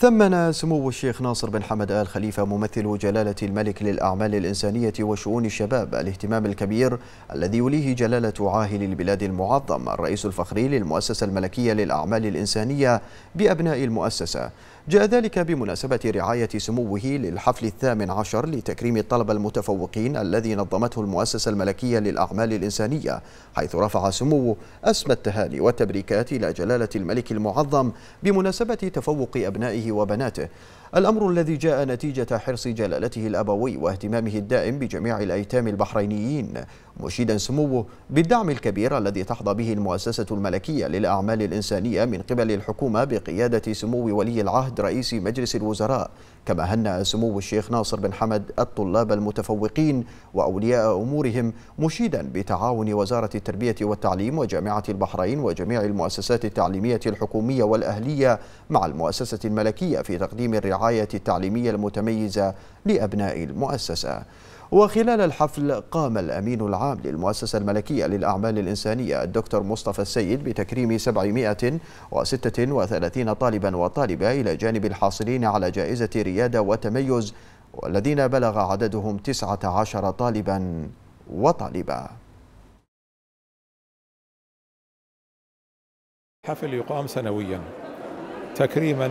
ثمن سمو الشيخ ناصر بن حمد آل خليفة ممثل جلالة الملك للأعمال الإنسانية وشؤون الشباب الاهتمام الكبير الذي يوليه جلالة عاهل البلاد المعظم الرئيس الفخري للمؤسسة الملكية للأعمال الإنسانية بأبناء المؤسسة. جاء ذلك بمناسبة رعاية سموه للحفل الثامن عشر لتكريم الطلبة المتفوقين الذي نظمته المؤسسة الملكية للأعمال الإنسانية حيث رفع سموه أسمى التهاني والتبريكات إلى جلالة الملك المعظم بمناسبة تفوق أبنائه وبناته. الأمر الذي جاء نتيجة حرص جلالته الأبوي واهتمامه الدائم بجميع الأيتام البحرينيين. مشيدا سموه بالدعم الكبير الذي تحظى به المؤسسة الملكية للأعمال الإنسانية من قبل الحكومة بقيادة سمو ولي العهد رئيس مجلس الوزراء كما هنأ سمو الشيخ ناصر بن حمد الطلاب المتفوقين وأولياء أمورهم مشيدا بتعاون وزارة التربية والتعليم وجامعة البحرين وجميع المؤسسات التعليمية الحكومية والأهلية مع المؤسسة الملكية في تقديم الرعاية التعليمية المتميزة لأبناء المؤسسة. وخلال الحفل قام الأمين العام للمؤسسة الملكية للأعمال الإنسانية الدكتور مصطفى السيد بتكريم 736 طالبا وطالبة إلى جانب الحاصلين على جائزة ريادة وتميز والذين بلغ عددهم 19 طالبا وطالبة. حفل يقام سنويا تكريما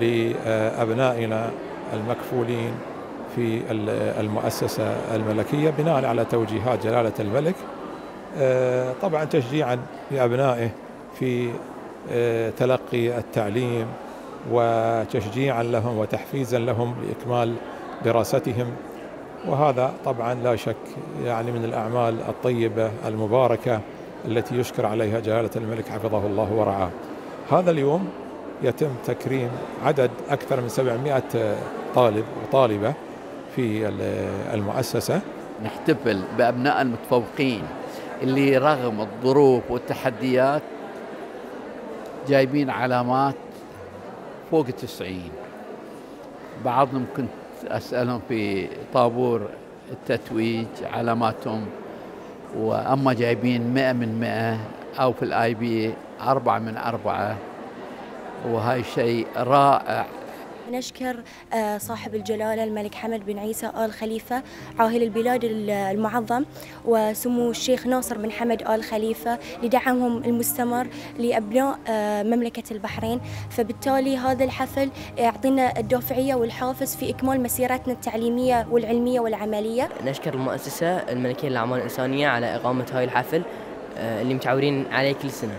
لأبنائنا المكفولين في المؤسسة الملكية بناء على توجيهات جلالة الملك. آه، طبعا تشجيعا لأبنائه في آه، تلقي التعليم وتشجيعا لهم وتحفيزا لهم لإكمال دراستهم. وهذا طبعا لا شك يعني من الأعمال الطيبة المباركة التي يشكر عليها جلالة الملك حفظه الله ورعاه. هذا اليوم يتم تكريم عدد أكثر من 700 طالب وطالبة. في المؤسسة. نحتفل بأبناء المتفوقين اللي رغم الظروف والتحديات جايبين علامات فوق التسعين. بعضهم كنت أسألهم في طابور التتويج علاماتهم وأما جايبين مئة من مئة أو في الآي بي أربعة من أربعة وهاي شيء رائع. نشكر آه، صاحب الجلالة الملك حمد بن عيسى آل خليفة عاهل البلاد المعظم وسمو الشيخ ناصر بن حمد آل خليفة لدعمهم المستمر لأبناء آه، مملكة البحرين. فبالتالي هذا الحفل يعطينا الدافعية والحافز في إكمال مسيرتنا التعليمية والعلمية والعملية. نشكر المؤسسة الملكية للأعمال الإنسانية على إقامة هاي الحفل آه، اللي متعودين عليه كل سنة.